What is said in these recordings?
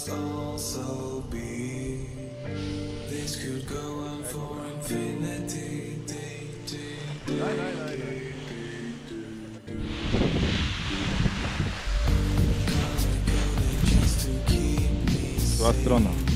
must also be. This could go on for infinity. Astronaut.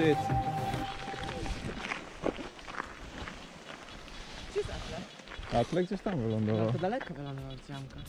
It! Gdzie jest Atle? A tle gdzieś tam wylądował. No to daleko wylądował z jamka.